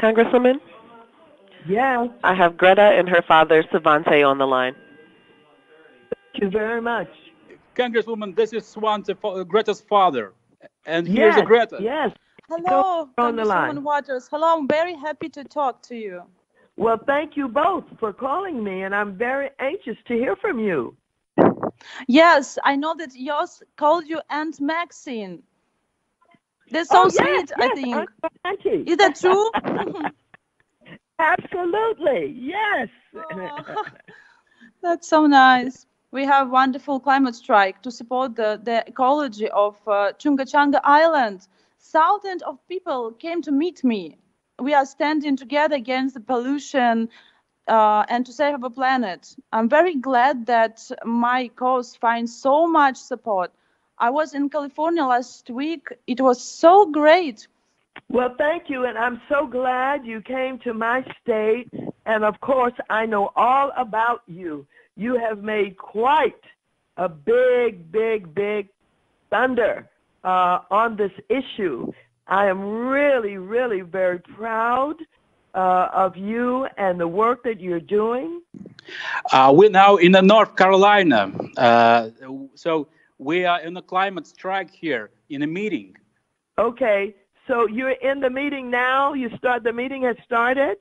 Congresswoman, Yes, I have Greta and her father, Savante, on the line. thank you very much. Congresswoman, this is Svante, fa- uh, Greta's father. And here's a Greta. yes. Hello, on the line. Congresswoman Waters. Hello, I'm very happy to talk to you. Well, thank you both for calling me, and I'm very anxious to hear from you. Yes, I know that yours called you Aunt Maxine. That's so Oh, sweet, yes, I think. Uncle Frankie. Is that true? Absolutely, yes. Oh, That's so nice. We have wonderful climate strike to support the, the ecology of uh, Chungachanga Island. Thousands of people came to meet me. We are standing together against the pollution uh, and to save our planet. I'm very glad that my cause finds so much support. I was in California last week. It was so great. Well, thank you, and I'm so glad you came to my state. And of course, I know all about you. You have made quite a big, big, big thunder uh, on this issue. I am really, really very proud uh, of you and the work that you're doing. Uh, we're now in uh, North Carolina. Uh, so we are in a climate strike here in a meeting. Okay, so you're in the meeting now. You start. The meeting has started.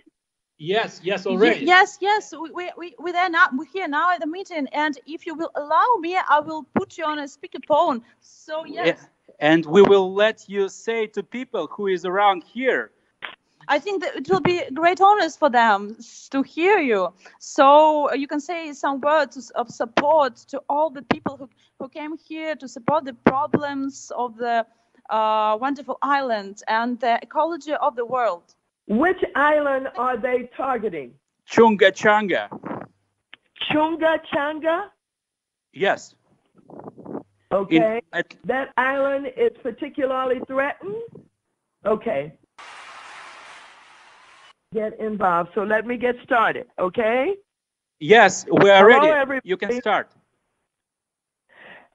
Yes, yes, Ye- already. Yes, yes, we we we we there now. We're here now at the meeting, and if you will allow me, I will put you on a speakerphone. So yes, Yeah. And we will let you say to people who is around here. I think that it will be great honors for them to hear you. So you can say some words of support to all the people who who came here to support the problems of the uh, wonderful island and the ecology of the world. Which island are they targeting? Chunga Changa. Chunga Changa. Yes. In, Okay. at, That island is particularly threatened? Okay. Get involved. So let me get started, okay? yes, we are Hello, ready. You can start.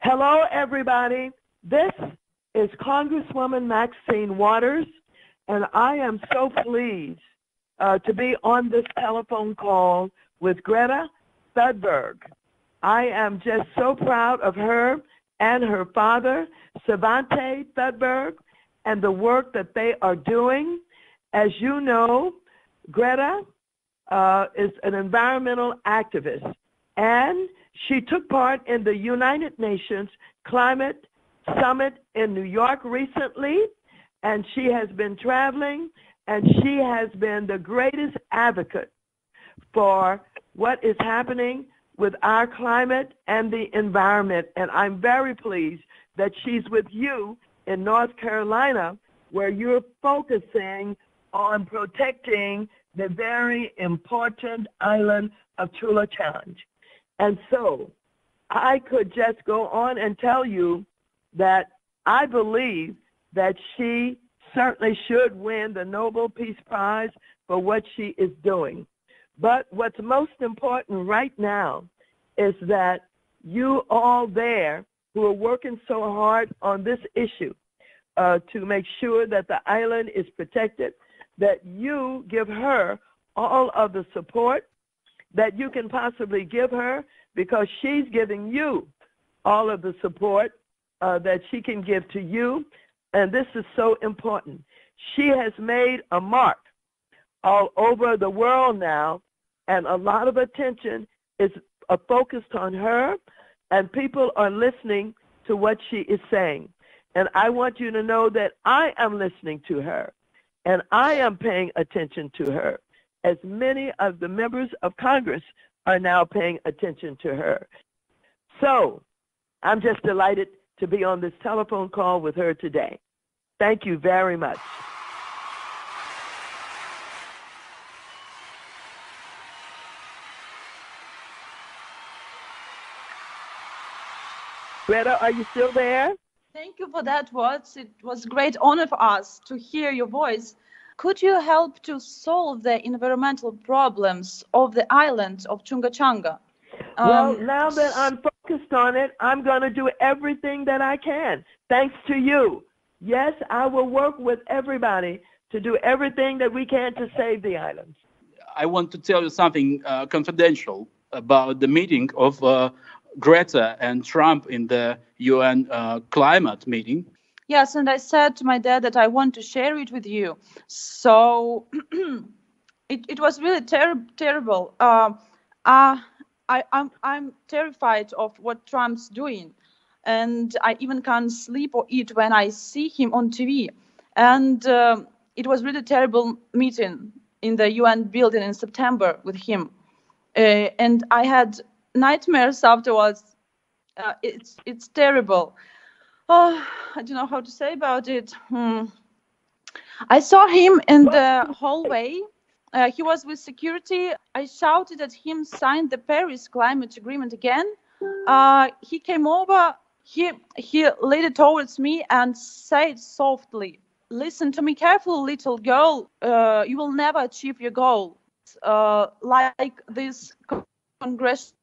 Hello, everybody. This is Congresswoman Maxine Waters, and I am so pleased uh, to be on this telephone call with Greta Thunberg. I am just so proud of her and her father, Savante Thunberg, and the work that they are doing. As you know, Greta uh, is an environmental activist, and she took part in the United Nations Climate Summit in New York recently, and she has been traveling, and she has been the greatest advocate for what is happening with our climate and the environment. And I'm very pleased that she's with you in North Carolina, where you're focusing on protecting the very important island of Tula Challenge. And so I could just go on and tell you that I believe that she certainly should win the Nobel Peace Prize for what she is doing. But what's most important right now is that you all there who are working so hard on this issue uh, to make sure that the island is protected, that you give her all of the support that you can possibly give her because she's giving you all of the support uh, that she can give to you. And this is so important. She has made a mark all over the world now, and a lot of attention is uh, focused on her, and people are listening to what she is saying. And I want you to know that I am listening to her, and I am paying attention to her, as many of the members of Congress are now paying attention to her. So I'm just delighted to be on this telephone call with her today. Thank you very much. Greta, are you still there? Thank you for that words. It was great honor for us to hear your voice. Could you help to solve the environmental problems of the island of Chungachanga? well, Um, now that I'm focused on it, I'm going to do everything that I can. Thanks to you. Yes, I will work with everybody to do everything that we can to save the island. I want to tell you something uh, confidential about the meeting of uh, Greta and Trump in the UN uh, climate meeting. Yes, and I said to my dad that I want to share it with you. So it, it was really ter- terrible. Uh, uh, I, I'm, I'm terrified of what Trump's doing. And I even can't sleep or eat when I see him on TV. And um it was really terrible meeting in the UN building in September with him. Uh, and I had nightmares afterwards. Uh, it's, it's terrible. Oh, I don't know how to say about it. Hmm. I saw him in the hallway. Uh, he was with security. I shouted at him, sign the Paris Climate Agreement again. Uh, he came over. He he it towards me and said softly, "Listen to me carefully, little girl. Uh, you will never achieve your goal. Uh, like this congressional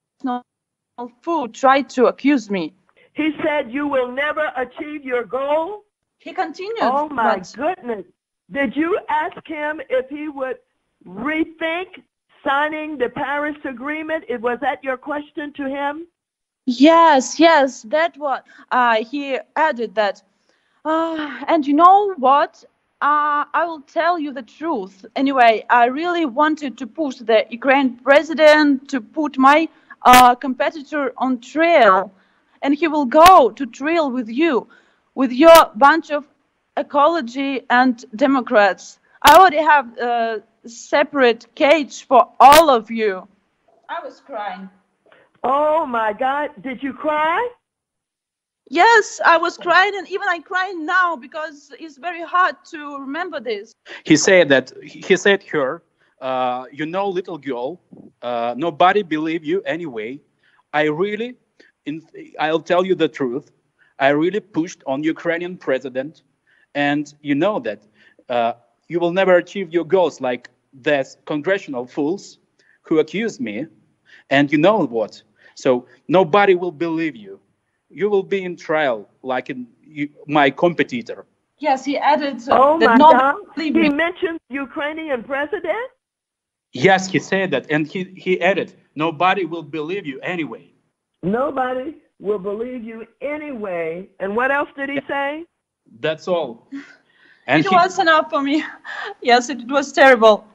fool tried to accuse me." He said, You will never achieve your goal. He continued. Oh my but- goodness. Did you ask him if he would rethink signing the Paris Agreement? It was that your question to him? Yes, yes, that was. uh, he added that. Uh, and you know what? Uh, I will tell you the truth. Anyway, I really wanted to push the Ukraine president to put my uh, competitor on trail and he will go to trail with you, with your bunch of ecology and Democrats. I already have a separate cage for all of you. I was crying. Oh my God. Did you cry? Yes, I was crying, and even I cry now because it's very hard to remember this. He said that he said her, uh, you know, little girl, uh, nobody believe you anyway. I really, in, I'll tell you the truth. I really pushed on Ukrainian president, and you know that uh, you will never achieve your goals like these congressional fools who accuse me. And you know what? So nobody will believe you. You will be in trial like in you, my competitor. Yes, he added uh, Oh that my nobody God. He mentioned Ukrainian president? Yes, he said that, and he, he added, nobody will believe you anyway. Nobody will believe you anyway. And what else did he say? That's all. And It he, was enough for me. Yes, it was terrible.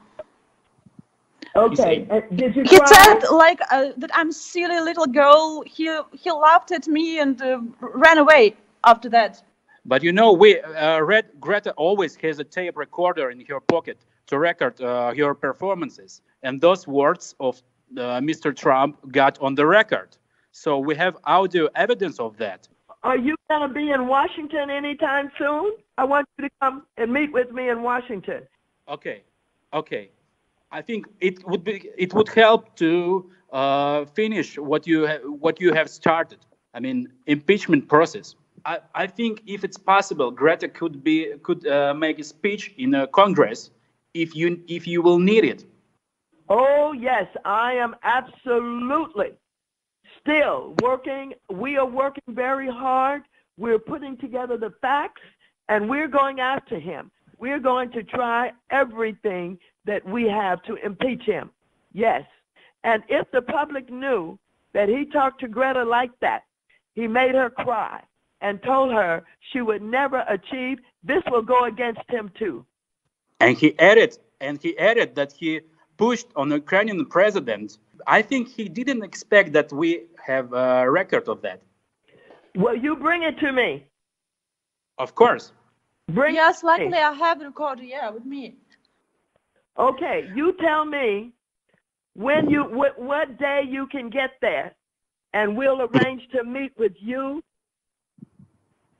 Okay. And did you He cry? said like uh, that I'm silly little girl. He he laughed at me and uh, ran away after that. but you know, we uh, read Greta always has a tape recorder in her pocket to record uh, her performances, and those words of uh, Mr. Trump got on the record. So we have audio evidence of that. Are you going to be in Washington anytime soon? I want you to come and meet with me in Washington. Okay, okay. I think it would be it would help to uh, finish what you ha- what you have started. I mean, impeachment process. I, I think if it's possible, Greta could be could uh, make a speech in uh, Congress if you if you will need it. Oh, yes, I am absolutely still working. We are working very hard. We're putting together the facts, and we're going after him. We're going to try everything that we have to impeach him. Yes. And if the public knew that he talked to Greta like that, he made her cry and told her she would never achieve, this will go against him too. And he added and he added that he pushed on the Ukrainian president. I think he didn't expect that we have a record of that. Well, you bring it to me. Of course. Bring Yes, it luckily I have a record, Yeah, with me. Okay, you tell me when you what, what day you can get there, and we'll arrange to meet with you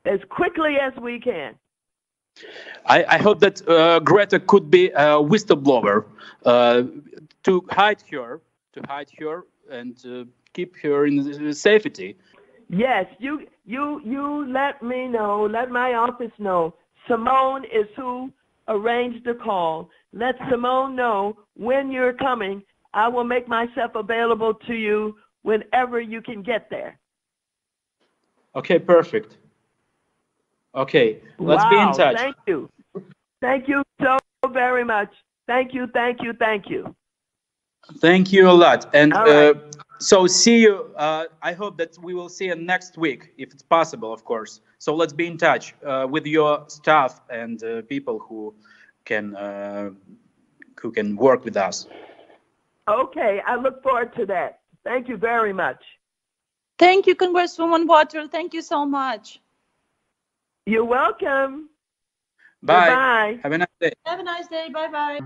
as quickly as we can. I, I hope that uh, Greta could be a whistleblower uh, to hide her, to hide her, and uh, keep her in safety. Yes, you you you let me know. Let my office know. Simone is who arranged the call. Let Simone know when you're coming. I will make myself available to you whenever you can get there. Okay, perfect. Okay, let's be in touch. Thank you. Thank you so very much. Thank you, thank you, thank you. Thank you a lot. And All right. uh, so see you. Uh, I hope that we will see you next week, if it's possible, of course. So let's be in touch uh, with your staff and uh, people who can uh, who can work with us. Okay, I look forward to that. Thank you very much. Thank you, Congresswoman Water. Thank you so much. You're welcome. Bye. Bye-bye. Have a nice day. Have a nice day. Bye bye.